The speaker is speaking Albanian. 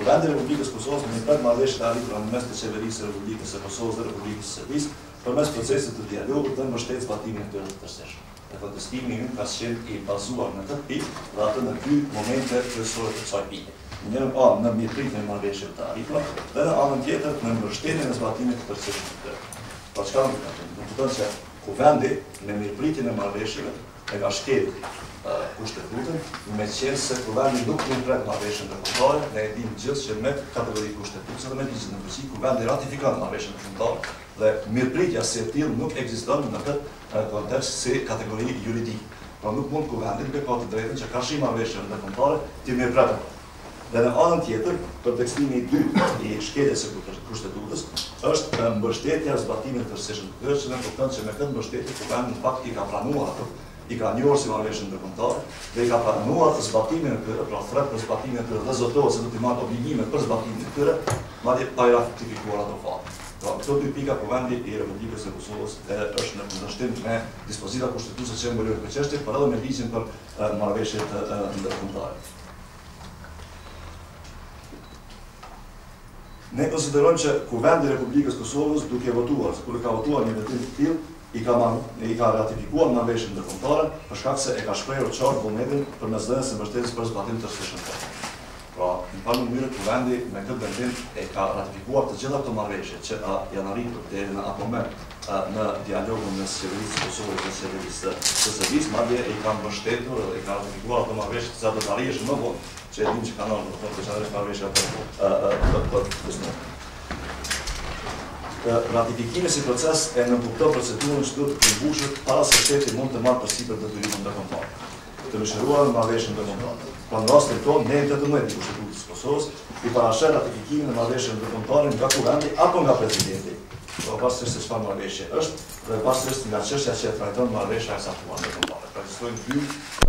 Kuvendi i Republikës së Kosovës mirëpret marrëveshjet e arritura në mes të Qeverisë së Republikës së Kosovës dhe Republikës së Serbisë përmes procesit të dialogut dhe mbështet zbatimin e tyre të tërësishëm. Kontestimi ynë ka qenë i bazuar në këtë pikë dhe atë në dy momente kryesore të kësaj pike, në njërën anë në mirëpritjen e marrëveshjeve të arritura dhe në anën tjetër në mbështetjen e zbatimit të tërësishëm të tyre. Pra çka do të thotë? Do të thotë se Kuvendi me mirëpritjen e marrëveshjeve e ka shkel kushtetutën me qenë se kuvendi nuk mirëpret marrëveshje ndërkombëtare ne e dimë gjithë që me kategori kushtetutëse dhe me ligjin në fuqi kuvendi ratifikon marrëveshjet ndërkombëtare dhe mirëpritja si e tillë nuk ekziston në këtë kontekst si kategori juridike pra nuk mund kuvendi duke pa të drejtën që ka karshi marrëveshjeve ndërkombëtare t'i mirëpret ato Dhe në anën tjetër, kontestimi i dytë i shkeljes së Kushtetutës është mbështetja zbatimit të tërësishëm të tyre, që ne kuptojmë se me këtë mbështetje Kuvendi në fakt i ka pranuar ato, i ka njohur si marrëveshje ndërkombëtare dhe i ka pranuar zbatimin e tyre, pra thret për zbatimin e tyre dhe zotohet se do t'i marrë obligimet për zbatimin e tyre, madje pa i ratifikuar ato fare. Pra, këto dy pika Kuvendi i Republikës së Kosovës e është në kundërshtim me dispozitat kushtetuese që e mbulojnë këtë çështje, por edhe me ligjin për marrëveshjet ndërkombëtare. Ne konsiderojmë që Kuvendi i Republikës Kosovës duke votuar, se kur e ka votuar një vendim të tillë, i ka marrë, i ka ratifikuar marrëveshjet ndërkombëtare, për shkak se e ka shprehur qartë vullnetin përmes dhënies së mbështetjes për zbatim të tërësishëm të tyre. Pra, në njëfarë mënyre Kuvendi me këtë vendim i ka ratifikuar të gjitha këto marrëveshje që janë arritur deri në atë moment. në dialogun mes Qeverisë së Kosovës dhe Qeverisë së Serbisë, madje i ka mbështetur dhe i ka ratifikuar ato marrëveshje të cilat do të arrihen më vonë, që e dimë që kanë ardhur, domethënë veçanërisht marrëveshja për për Kosovën. Ratifikimi si proces e nënkupton procedurën që duhet të përmbushet para se shteti mund të marrë përsipër detyrime ndërkombëtare. Të mishëruara në Marrëveshjen Ndërkombëtare, pra në rastin tonë, neni tetëmbëdhjetë i Kushtetutës së Kosovës, e parasheh ratifikimin e Marrëveshjeve Ndërkombëtare nga Kuvendi apo nga Presidenti, pra varësisht se çfarë marrëveshje është dhe varësisht nga çështja që e trajton marrëveshja e caktuar ndërkombëtare, pra ekzistojnë dy.